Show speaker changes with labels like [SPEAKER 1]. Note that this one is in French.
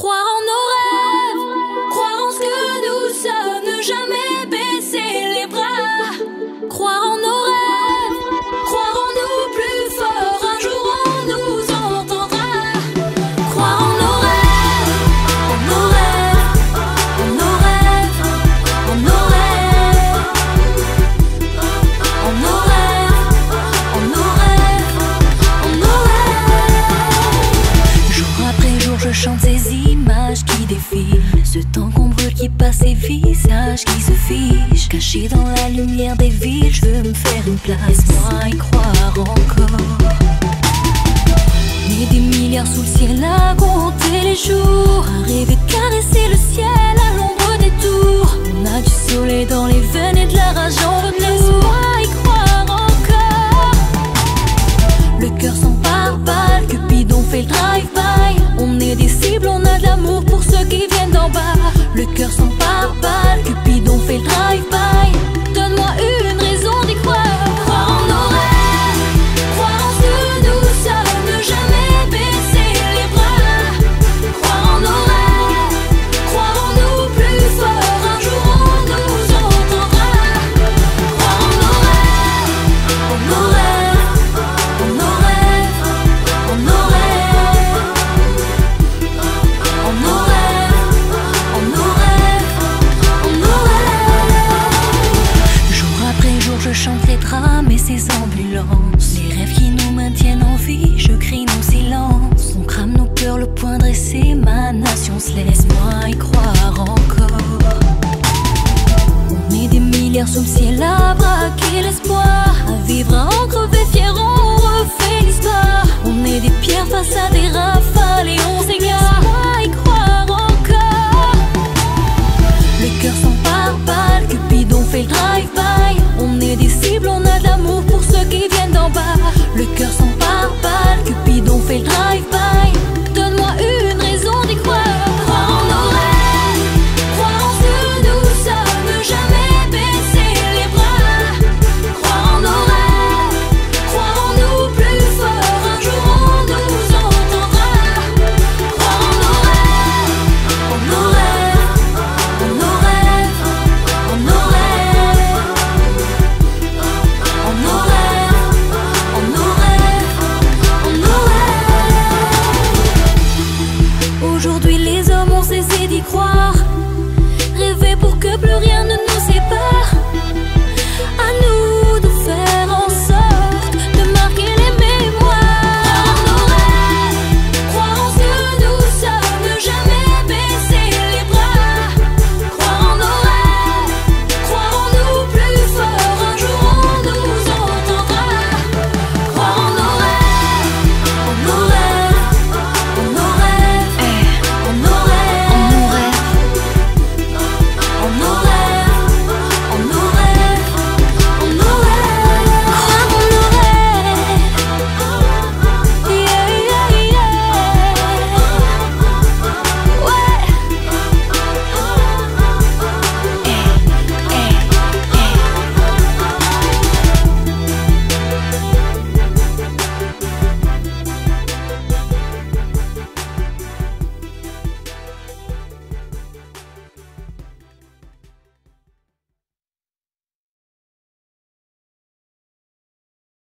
[SPEAKER 1] Croire en nos rêves, croire en ce que nous sommes, ne jamais baisser les bras. Croire en nos rêves, croire en nous plus fort, un jour on nous entendra. Croire en nos rêves, en nos rêves, en nos rêves, en nos rêves, en nos rêves. je chante ce temps qu'on brûle qui passe et visages qui se figent Caché dans la lumière des villes, je veux me faire une place. Moi, y croire encore. Mais des milliards sous le ciel à compter les jours. À rêver de caresser le ciel. Sous le ciel a braqué l'espoir. À vivre, à en crever fier, on refait l'histoire. On est des pierres face à des rafales et on s'égare